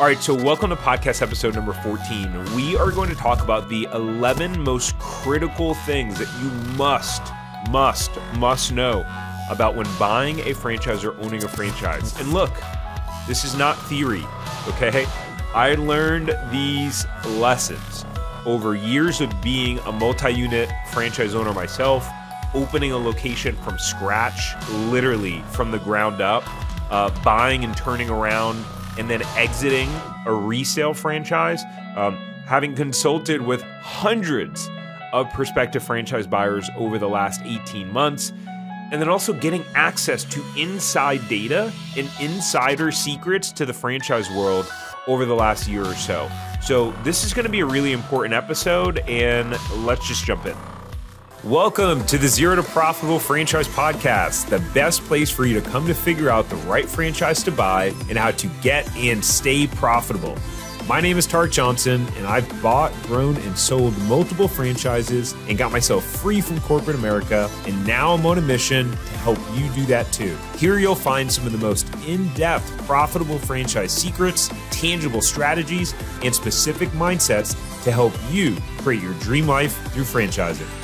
All right, so welcome to podcast episode number 14. We are going to talk about the 11 most critical things that you must, must, must know about when buying a franchise or owning a franchise. And look, this is not theory, okay? I learned these lessons over years of being a multi unit franchise owner myself, opening a location from scratch, literally from the ground up, uh, buying and turning around and then exiting a resale franchise, um, having consulted with hundreds of prospective franchise buyers over the last 18 months, and then also getting access to inside data and insider secrets to the franchise world over the last year or so. So, this is going to be a really important episode, and let's just jump in. Welcome to the Zero to Profitable Franchise Podcast, the best place for you to come to figure out the right franchise to buy and how to get and stay profitable. My name is Tariq Johnson, and I've bought, grown, and sold multiple franchises and got myself free from corporate America. And now I'm on a mission to help you do that too. Here you'll find some of the most in depth, profitable franchise secrets, tangible strategies, and specific mindsets to help you create your dream life through franchising.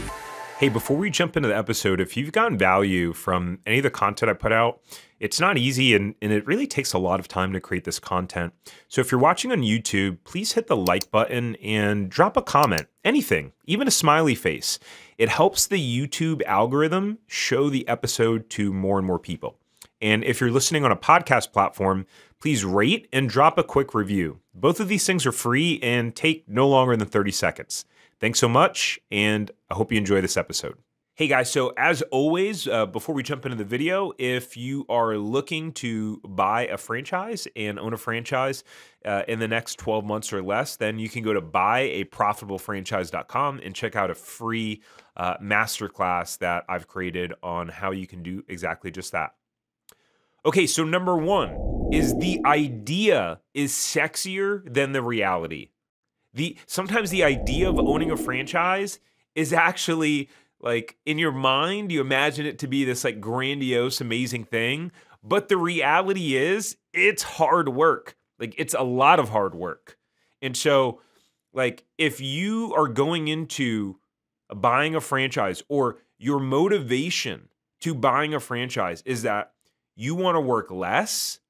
Hey, before we jump into the episode, if you've gotten value from any of the content I put out, it's not easy and, and it really takes a lot of time to create this content. So if you're watching on YouTube, please hit the like button and drop a comment, anything, even a smiley face. It helps the YouTube algorithm show the episode to more and more people. And if you're listening on a podcast platform, please rate and drop a quick review. Both of these things are free and take no longer than 30 seconds. Thanks so much, and I hope you enjoy this episode. Hey guys, so as always, uh, before we jump into the video, if you are looking to buy a franchise and own a franchise uh, in the next 12 months or less, then you can go to buyaprofitablefranchise.com and check out a free uh, masterclass that I've created on how you can do exactly just that. Okay, so number one is the idea is sexier than the reality the sometimes the idea of owning a franchise is actually like in your mind you imagine it to be this like grandiose amazing thing but the reality is it's hard work. Like it's a lot of hard work. And so like if you are going into buying a franchise or your motivation to buying a franchise is that you want to work less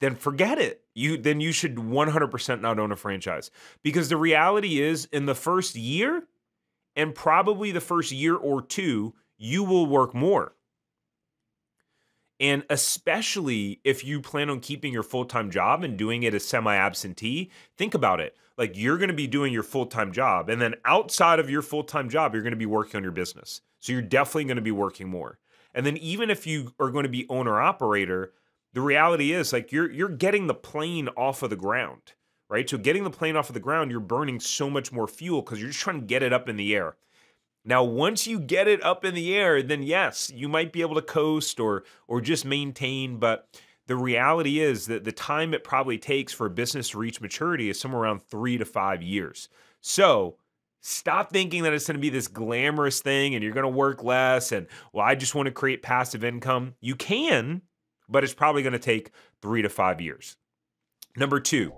then forget it you then you should 100% not own a franchise. Because the reality is in the first year and probably the first year or two you will work more. And especially if you plan on keeping your full-time job and doing it as semi-absentee think about it. Like you're going to be doing your full-time job and then outside of your full-time job you're going to be working on your business. So you're definitely going to be working more. And then even if you are going to be owner operator the reality is like you're you're getting the plane off of the ground, right? So getting the plane off of the ground, you're burning so much more fuel because you're just trying to get it up in the air. Now, once you get it up in the air, then yes, you might be able to coast or or just maintain, but the reality is that the time it probably takes for a business to reach maturity is somewhere around 3 to 5 years. So, stop thinking that it's going to be this glamorous thing and you're going to work less and well, I just want to create passive income. You can, but it's probably going to take three to five years. Number two,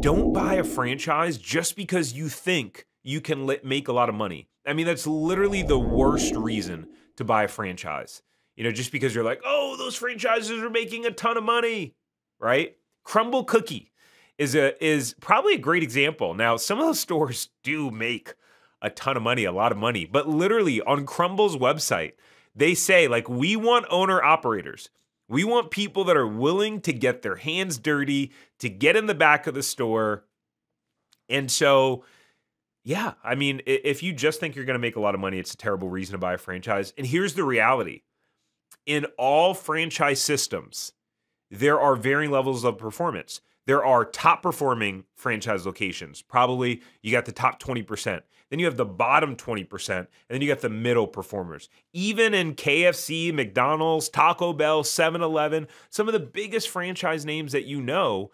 don't buy a franchise just because you think you can make a lot of money. I mean, that's literally the worst reason to buy a franchise. You know, just because you're like, oh, those franchises are making a ton of money, right? Crumbl Cookie is a is probably a great example. Now, some of those stores do make a ton of money, a lot of money, but literally on Crumbl's website, they say like we want owner operators. We want people that are willing to get their hands dirty, to get in the back of the store. And so, yeah, I mean, if you just think you're going to make a lot of money, it's a terrible reason to buy a franchise. And here's the reality in all franchise systems, there are varying levels of performance there are top performing franchise locations. Probably you got the top 20%. Then you have the bottom 20%, and then you got the middle performers. Even in KFC, McDonald's, Taco Bell, 7 Eleven, some of the biggest franchise names that you know,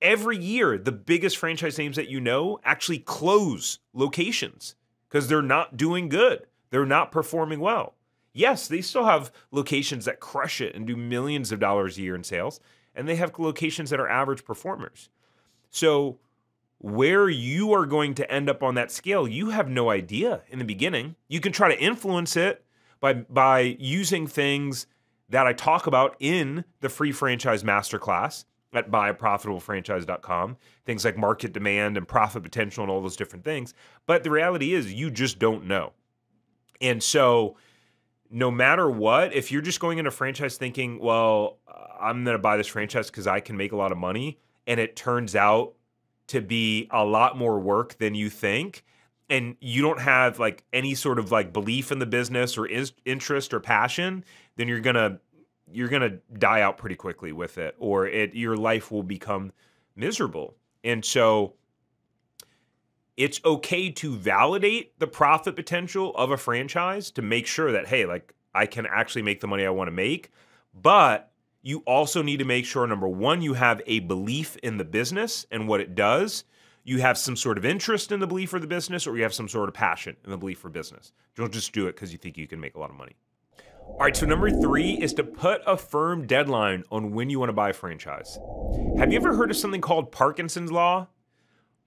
every year, the biggest franchise names that you know actually close locations because they're not doing good. They're not performing well. Yes, they still have locations that crush it and do millions of dollars a year in sales and they have locations that are average performers. So, where you are going to end up on that scale, you have no idea in the beginning. You can try to influence it by by using things that I talk about in the free franchise masterclass at buyprofitablefranchise.com, things like market demand and profit potential and all those different things. But the reality is you just don't know. And so no matter what, if you're just going into franchise thinking, well, uh, I'm going to buy this franchise because I can make a lot of money, and it turns out to be a lot more work than you think and you don't have like any sort of like belief in the business or is, interest or passion then you're going to you're going to die out pretty quickly with it or it your life will become miserable. And so it's okay to validate the profit potential of a franchise to make sure that hey like I can actually make the money I want to make but you also need to make sure number one, you have a belief in the business and what it does. You have some sort of interest in the belief for the business, or you have some sort of passion in the belief for business. Don't just do it because you think you can make a lot of money. All right, so number three is to put a firm deadline on when you want to buy a franchise. Have you ever heard of something called Parkinson's Law?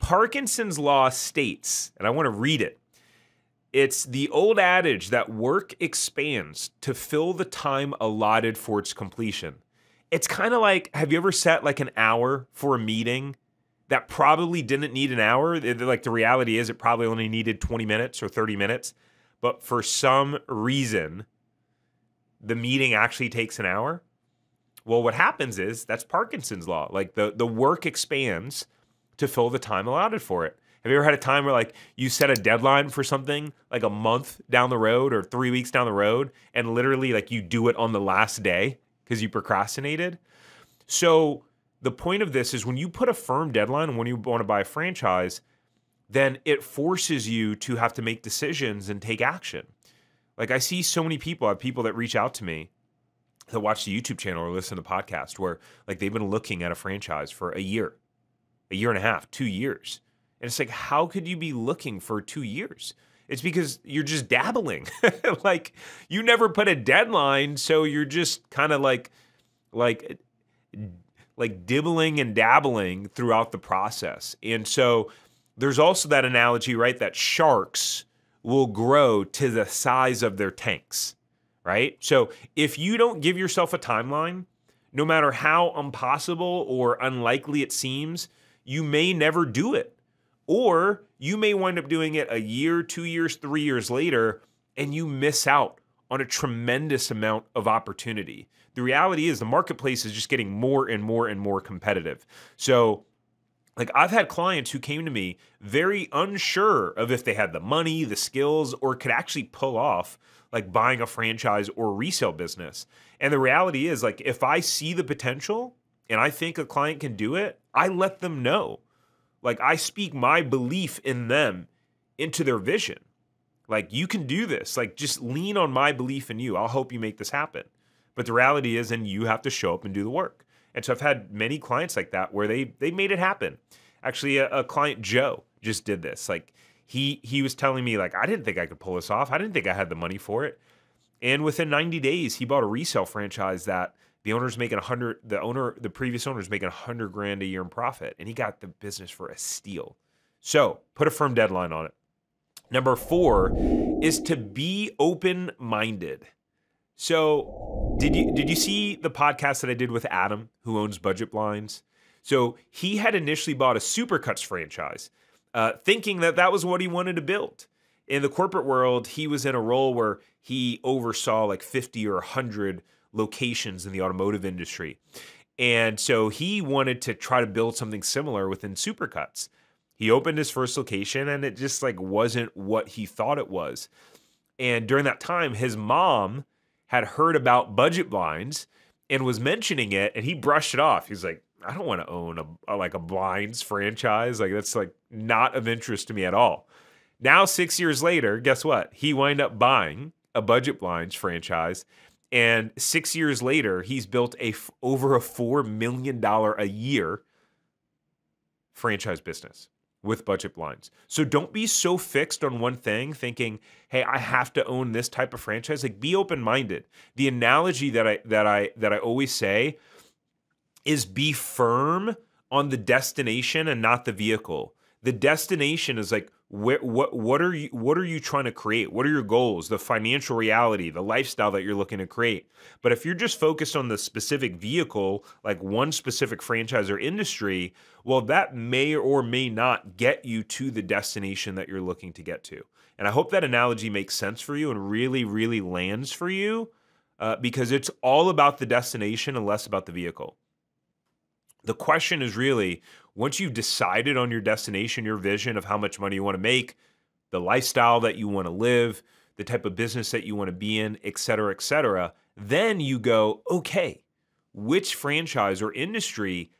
Parkinson's Law states, and I want to read it it's the old adage that work expands to fill the time allotted for its completion. It's kind of like have you ever set like an hour for a meeting that probably didn't need an hour? Like the reality is it probably only needed 20 minutes or 30 minutes, but for some reason the meeting actually takes an hour. Well, what happens is that's Parkinson's law. Like the the work expands to fill the time allotted for it. Have you ever had a time where like you set a deadline for something like a month down the road or three weeks down the road, and literally like you do it on the last day because you procrastinated? So the point of this is when you put a firm deadline when you want to buy a franchise, then it forces you to have to make decisions and take action. Like I see so many people, I have people that reach out to me that watch the YouTube channel or listen to the podcast where like they've been looking at a franchise for a year, a year and a half, two years. And it's like, how could you be looking for two years? It's because you're just dabbling. like you never put a deadline, so you're just kind of like, like, like dibbling and dabbling throughout the process. And so there's also that analogy, right? That sharks will grow to the size of their tanks, right? So if you don't give yourself a timeline, no matter how impossible or unlikely it seems, you may never do it. Or you may wind up doing it a year, two years, three years later, and you miss out on a tremendous amount of opportunity. The reality is the marketplace is just getting more and more and more competitive. So, like I've had clients who came to me very unsure of if they had the money, the skills, or could actually pull off like buying a franchise or resale business. And the reality is like if I see the potential and I think a client can do it, I let them know. Like I speak my belief in them into their vision. Like you can do this. Like just lean on my belief in you. I'll help you make this happen. But the reality is, and you have to show up and do the work. And so I've had many clients like that where they they made it happen. Actually, a, a client Joe just did this. Like he he was telling me like I didn't think I could pull this off. I didn't think I had the money for it. And within 90 days, he bought a resale franchise that the owner's making a hundred. The owner, the previous owner's making a hundred grand a year in profit, and he got the business for a steal. So put a firm deadline on it. Number four is to be open minded. So did you did you see the podcast that I did with Adam, who owns Budget Blinds? So he had initially bought a Supercuts franchise, uh, thinking that that was what he wanted to build. In the corporate world, he was in a role where he oversaw like 50 or 100 locations in the automotive industry. And so he wanted to try to build something similar within Supercuts. He opened his first location and it just like wasn't what he thought it was. And during that time, his mom had heard about budget blinds and was mentioning it and he brushed it off. He's like, I don't want to own a, a like a blinds franchise. Like that's like not of interest to me at all. Now 6 years later, guess what? He wind up buying a budget blinds franchise and six years later, he's built a f- over a four million dollar a year franchise business with budget blinds. So don't be so fixed on one thing, thinking, "Hey, I have to own this type of franchise." Like, be open minded. The analogy that I that I that I always say is be firm on the destination and not the vehicle. The destination is like where, what what are you what are you trying to create? What are your goals? The financial reality, the lifestyle that you're looking to create. But if you're just focused on the specific vehicle, like one specific franchise or industry, well that may or may not get you to the destination that you're looking to get to. And I hope that analogy makes sense for you and really really lands for you uh, because it's all about the destination and less about the vehicle. The question is really once you've decided on your destination, your vision of how much money you want to make, the lifestyle that you want to live, the type of business that you want to be in, et cetera, et cetera, then you go, okay, which franchise or industry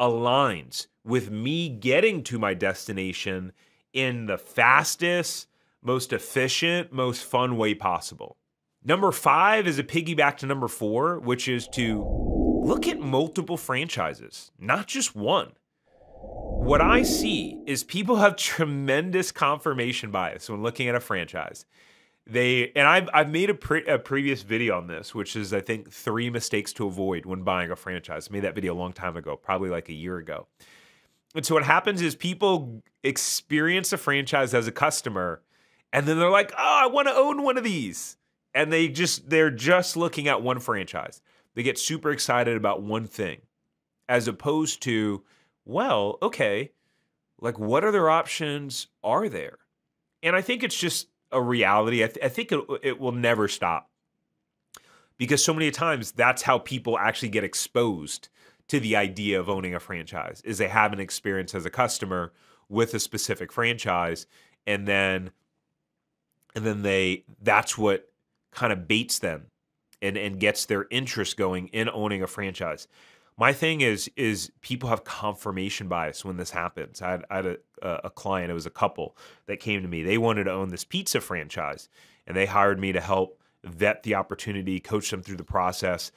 aligns with me getting to my destination in the fastest, most efficient, most fun way possible? Number five is a piggyback to number four, which is to look at multiple franchises, not just one. What I see is people have tremendous confirmation bias when looking at a franchise. They and I've I've made a, pre, a previous video on this, which is I think three mistakes to avoid when buying a franchise. I made that video a long time ago, probably like a year ago. And so what happens is people experience a franchise as a customer, and then they're like, "Oh, I want to own one of these," and they just they're just looking at one franchise. They get super excited about one thing, as opposed to, well, okay, like what other options are there? And I think it's just a reality. I, th- I think it, it will never stop because so many times that's how people actually get exposed to the idea of owning a franchise is they have an experience as a customer with a specific franchise and then and then they that's what kind of baits them and and gets their interest going in owning a franchise. My thing is is people have confirmation bias when this happens. I had, I had a, a client, it was a couple that came to me. They wanted to own this pizza franchise, and they hired me to help vet the opportunity, coach them through the process.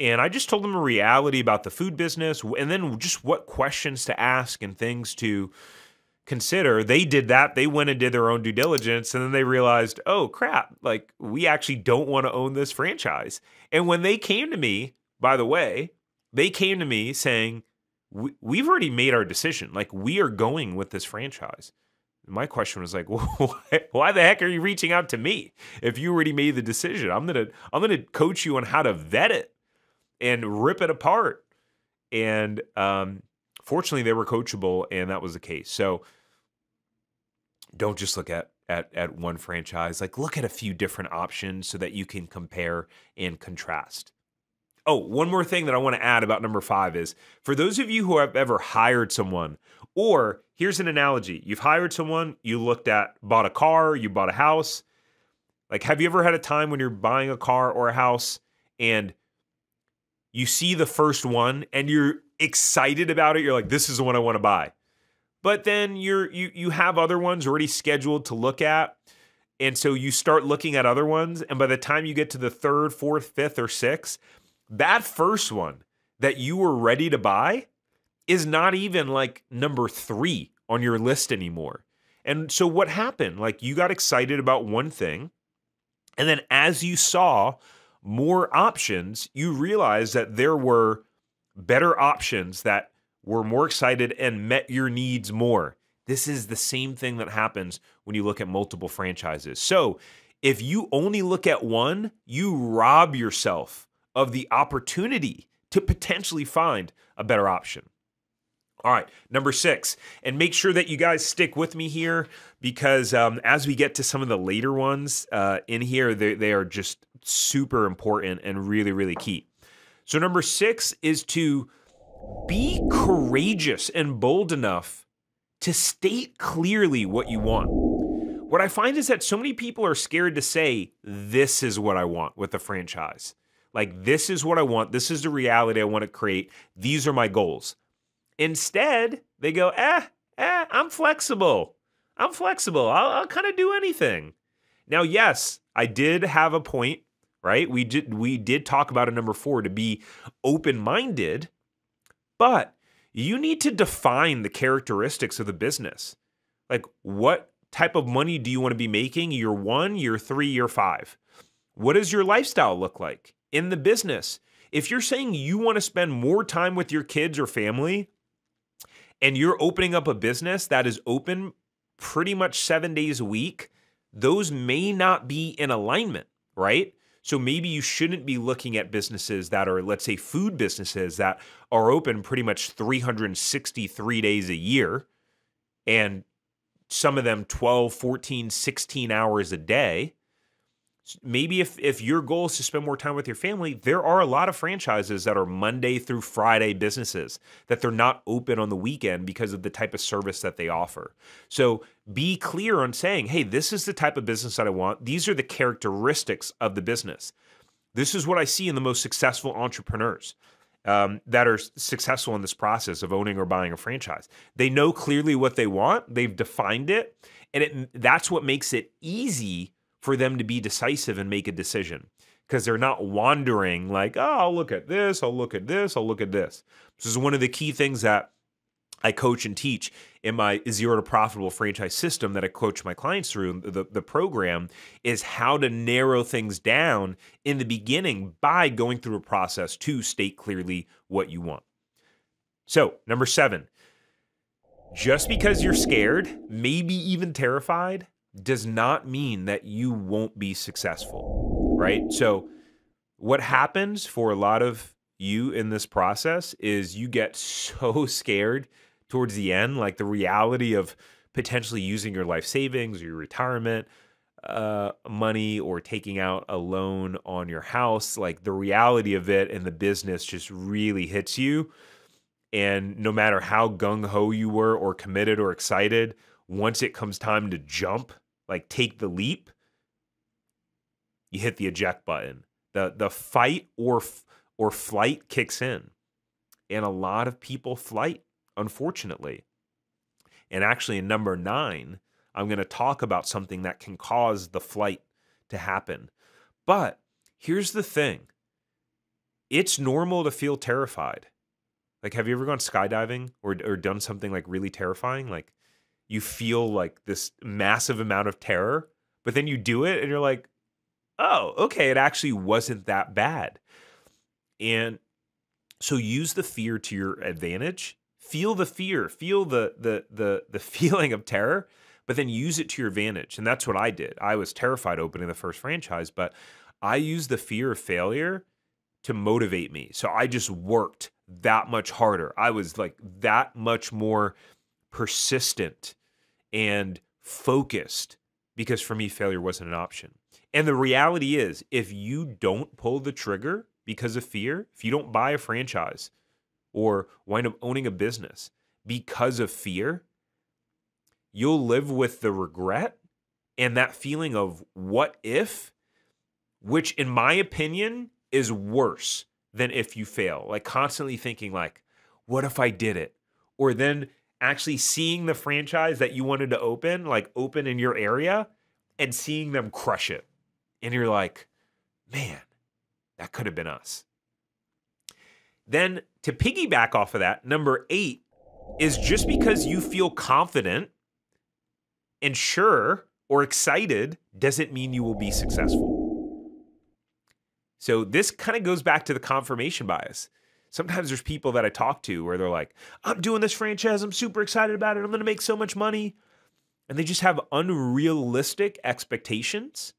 And I just told them a reality about the food business, and then just what questions to ask and things to consider they did that they went and did their own due diligence and then they realized oh crap like we actually don't want to own this franchise. And when they came to me by the way they came to me saying we've already made our decision like we are going with this franchise. My question was like why the heck are you reaching out to me if you already made the decision? I'm gonna i'm gonna coach you on how to vet it and rip it apart. And um fortunately they were coachable and that was the case. So don't just look at at at one franchise. Like look at a few different options so that you can compare and contrast. Oh, one more thing that I want to add about number 5 is for those of you who have ever hired someone or here's an analogy. You've hired someone, you looked at bought a car, you bought a house. Like have you ever had a time when you're buying a car or a house and you see the first one and you're excited about it, you're like this is the one I want to buy but then you're you you have other ones already scheduled to look at. And so you start looking at other ones and by the time you get to the third fourth fifth or sixth that first one that you were ready to buy is not even like number three on your list anymore. And so what happened? Like you got excited about one thing and then as you saw more options you realized that there were better options that were more excited and met your needs more. This is the same thing that happens when you look at multiple franchises. So, if you only look at one, you rob yourself of the opportunity to potentially find a better option. All right, number six, and make sure that you guys stick with me here because um, as we get to some of the later ones uh, in here, they, they are just super important and really, really key. So, number six is to be courageous and bold enough to state clearly what you want. What I find is that so many people are scared to say, This is what I want with the franchise. Like, this is what I want. This is the reality I want to create. These are my goals. Instead, they go, Eh, eh, I'm flexible. I'm flexible. I'll, I'll kind of do anything. Now, yes, I did have a point, right? We did we did talk about a number four to be open-minded but you need to define the characteristics of the business. Like, what type of money do you want to be making year one, year three, year five? What does your lifestyle look like in the business? If you're saying you want to spend more time with your kids or family and you're opening up a business that is open pretty much seven days a week, those may not be in alignment, right? So maybe you shouldn't be looking at businesses that are, let's say, food businesses that are open pretty much 363 days a year and some of them 12, 14, 16 hours a day maybe if if your goal is to spend more time with your family there are a lot of franchises that are monday through friday businesses that they're not open on the weekend because of the type of service that they offer. So be clear on saying hey this is the type of business that i want. These are the characteristics of the business. This is what i see in the most successful entrepreneurs um, that are successful in this process of owning or buying a franchise. They know clearly what they want. They've defined it and it that's what makes it easy for them to be decisive and make a decision because they're not wandering like, oh, I'll look at this, I'll look at this, I'll look at this. This is one of the key things that I coach and teach in my zero to profitable franchise system that I coach my clients through the, the program is how to narrow things down in the beginning by going through a process to state clearly what you want. So, number seven, just because you're scared, maybe even terrified, does not mean that you won't be successful, right? So, what happens for a lot of you in this process is you get so scared towards the end, like the reality of potentially using your life savings or your retirement uh, money or taking out a loan on your house. Like the reality of it and the business just really hits you. And no matter how gung ho you were or committed or excited, once it comes time to jump, like take the leap, you hit the eject button. The the fight or or flight kicks in. And a lot of people flight, unfortunately. And actually in number 9, I'm going to talk about something that can cause the flight to happen. But here's the thing. It's normal to feel terrified. Like, have you ever gone skydiving or, or done something like really terrifying? Like, you feel like this massive amount of terror, but then you do it and you're like, oh, okay, it actually wasn't that bad. And so use the fear to your advantage. Feel the fear, feel the the the the feeling of terror, but then use it to your advantage. And that's what I did. I was terrified opening the first franchise, but I used the fear of failure to motivate me. So I just worked that much harder. I was like that much more persistent and focused because for me, failure wasn't an option. And the reality is, if you don't pull the trigger because of fear, if you don't buy a franchise or wind up owning a business because of fear, you'll live with the regret and that feeling of what if, which in my opinion is worse than if you fail. Like constantly thinking like, what if I did it? Or then actually seeing the franchise that you wanted to open, like open in your area, and seeing them crush it. And you're like, man, that could have been us. Then to piggyback off of that, number eight is just because you feel confident and sure or excited doesn't mean you will be successful. So this kind of goes back to the confirmation bias sometimes there's people that I talk to where they're like, I'm doing this franchise, I'm super excited about it, I'm gonna make so much money. And they just have unrealistic expectations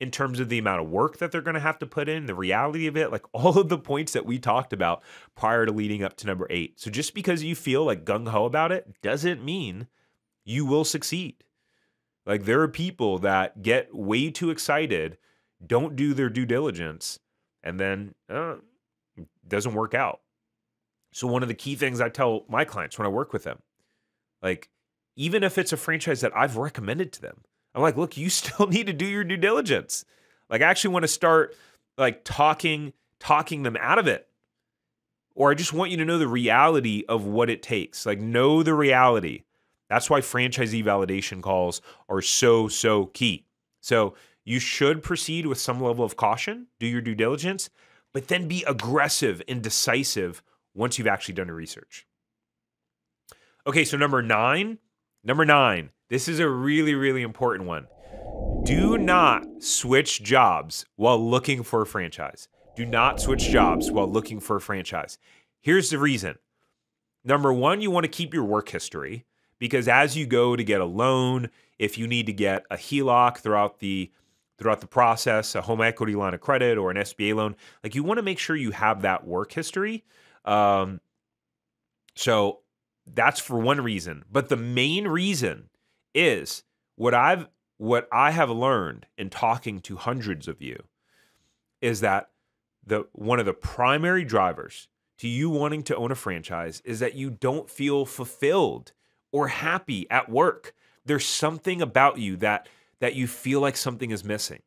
in terms of the amount of work that they're gonna have to put in, the reality of it, like all of the points that we talked about prior to leading up to number eight. So just because you feel like gung ho about it doesn't mean you will succeed. Like there are people that get way too excited, don't do their due diligence, and then uh, doesn't work out. So one of the key things I tell my clients when I work with them, like even if it's a franchise that I've recommended to them, I'm like, look, you still need to do your due diligence. Like I actually want to start like talking talking them out of it. Or I just want you to know the reality of what it takes. Like know the reality. That's why franchisee validation calls are so so key. So you should proceed with some level of caution, do your due diligence, but then be aggressive and decisive once you've actually done your research. Okay, so number nine, number nine, this is a really, really important one. Do not switch jobs while looking for a franchise. do not switch jobs while looking for a franchise. Here's the reason. Number one, you want to keep your work history because as you go to get a loan, if you need to get a HELOC throughout the throughout the process, a home equity line of credit or an SBA loan, like you want to make sure you have that work history. Um, so that's for one reason. But the main reason is what I've what I have learned in talking to hundreds of you is that the one of the primary drivers to you wanting to own a franchise is that you don't feel fulfilled or happy at work. There's something about you that that you feel like something is missing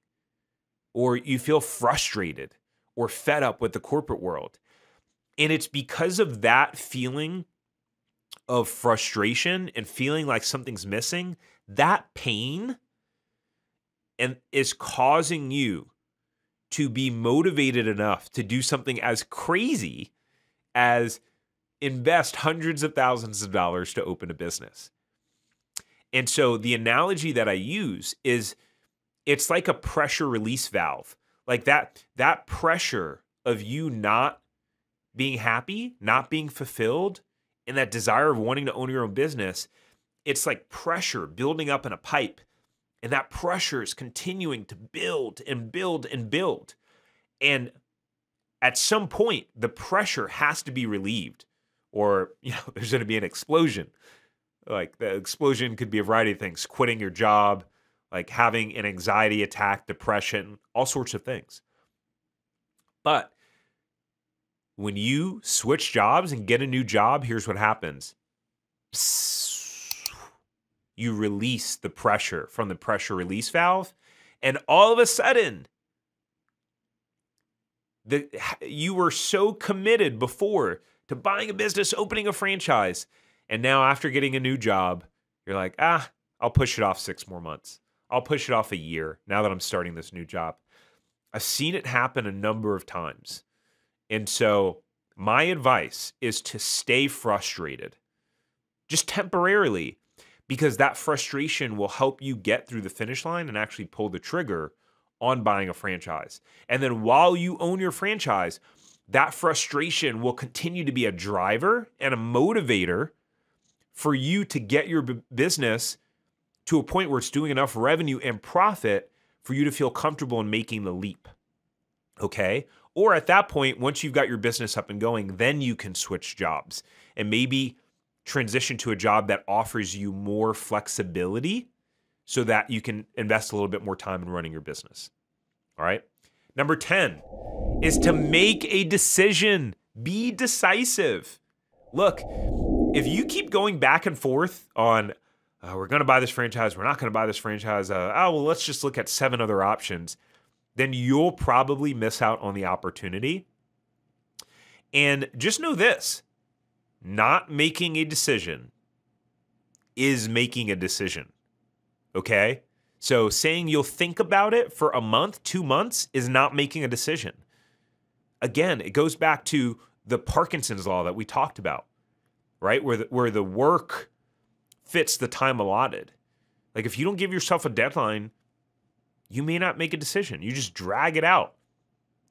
or you feel frustrated or fed up with the corporate world. And it's because of that feeling of frustration and feeling like something's missing, that pain and is causing you to be motivated enough to do something as crazy as invest hundreds of thousands of dollars to open a business. And so the analogy that I use is it's like a pressure release valve. Like that that pressure of you not being happy, not being fulfilled, and that desire of wanting to own your own business, it's like pressure building up in a pipe. And that pressure is continuing to build and build and build. And at some point, the pressure has to be relieved, or you know, there's going to be an explosion. Like the explosion could be a variety of things: quitting your job, like having an anxiety attack, depression, all sorts of things. But when you switch jobs and get a new job, here's what happens. You release the pressure from the pressure release valve, and all of a sudden, the, you were so committed before to buying a business, opening a franchise, and now after getting a new job, you're like, ah, I'll push it off six more months. I'll push it off a year now that I'm starting this new job. I've seen it happen a number of times. And so, my advice is to stay frustrated just temporarily because that frustration will help you get through the finish line and actually pull the trigger on buying a franchise. And then while you own your franchise, that frustration will continue to be a driver and a motivator for you to get your business to a point where it's doing enough revenue and profit for you to feel comfortable in making the leap. Okay? Or at that point, once you've got your business up and going, then you can switch jobs and maybe transition to a job that offers you more flexibility so that you can invest a little bit more time in running your business. All right. Number 10 is to make a decision, be decisive. Look, if you keep going back and forth on, uh, we're going to buy this franchise, we're not going to buy this franchise, uh, oh, well, let's just look at seven other options then you'll probably miss out on the opportunity. And just know this not making a decision is making a decision. Okay? So saying you'll think about it for a month, two months is not making a decision. Again, it goes back to the Parkinson's law that we talked about, right? Where the, where the work fits the time allotted. Like if you don't give yourself a deadline, you may not make a decision. You just drag it out.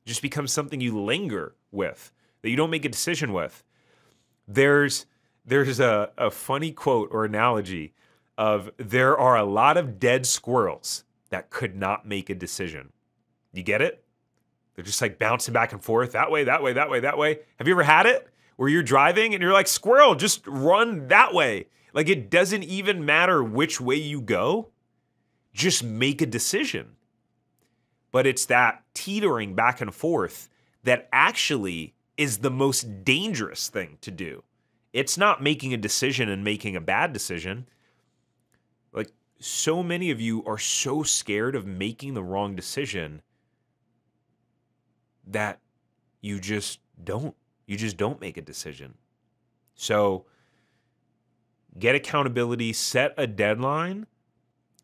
It just becomes something you linger with that you don't make a decision with. There's there's a, a funny quote or analogy of there are a lot of dead squirrels that could not make a decision. You get it? They're just like bouncing back and forth that way, that way, that way, that way. Have you ever had it where you're driving and you're like, squirrel, just run that way? Like it doesn't even matter which way you go just make a decision. But it's that teetering back and forth that actually is the most dangerous thing to do. It's not making a decision and making a bad decision. Like, so many of you are so scared of making the wrong decision that you just don't. You just don't make a decision. So, get accountability, set a deadline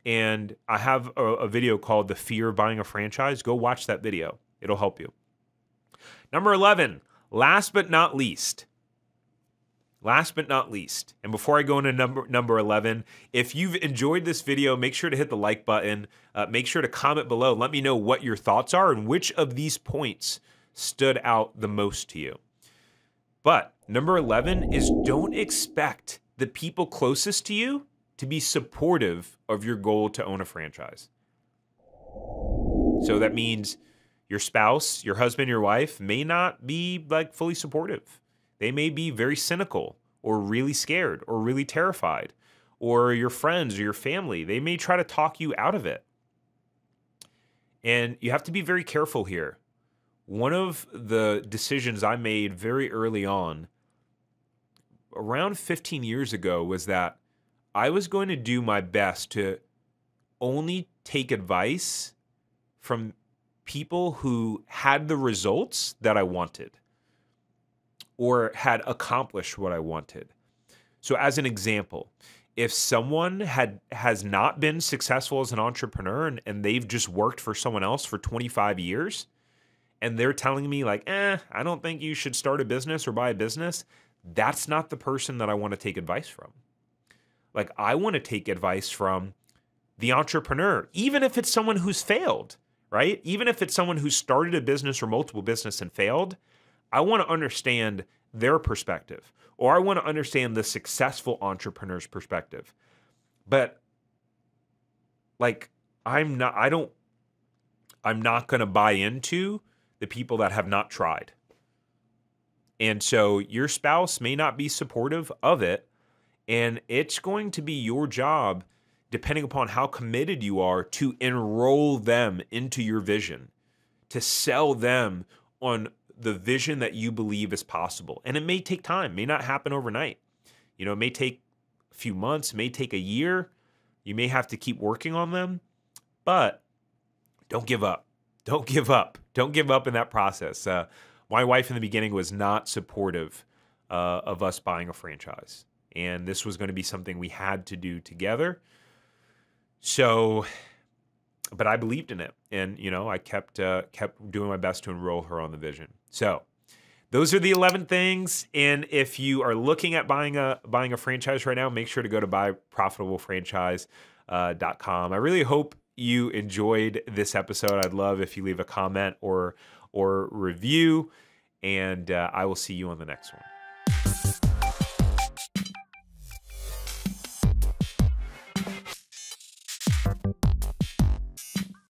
and I have a, a video called The Fear of Buying a Franchise. Go watch that video, it'll help you. Number 11, last but not least, last but not least, and before I go into number number 11, if you've enjoyed this video, make sure to hit the like button. Uh, make sure to comment below. Let me know what your thoughts are and which of these points stood out the most to you. But number 11 is don't expect the people closest to you to be supportive of your goal to own a franchise. So that means your spouse, your husband, your wife may not be like fully supportive. They may be very cynical or really scared or really terrified. Or your friends or your family, they may try to talk you out of it. And you have to be very careful here. One of the decisions I made very early on, around 15 years ago, was that I was going to do my best to only take advice from people who had the results that I wanted or had accomplished what I wanted. So as an example, if someone had has not been successful as an entrepreneur and, and they've just worked for someone else for 25 years and they're telling me like, "Eh, I don't think you should start a business or buy a business," that's not the person that I want to take advice from. Like I want to take advice from the entrepreneur, even if it's someone who's failed, right? Even if it's someone who started a business or multiple business and failed, I want to understand their perspective or I want to understand the successful entrepreneur's perspective. But like I'm not I don't I'm not going to buy into the people that have not tried. And so your spouse may not be supportive of it and it's going to be your job, depending upon how committed you are, to enroll them into your vision, to sell them on the vision that you believe is possible. And it may take time, may not happen overnight. You know, it may take a few months, may take a year. You may have to keep working on them, but don't give up. Don't give up. Don't give up in that process. Uh, my wife in the beginning was not supportive uh, of us buying a franchise and this was going to be something we had to do together. So, but I believed in it, and you know, I kept uh, kept doing my best to enroll her on the vision. So, those are the 11 things. And if you are looking at buying a buying a franchise right now, make sure to go to buyprofitablefranchise.com. I really hope you enjoyed this episode. I'd love if you leave a comment or or review, and uh, I will see you on the next one.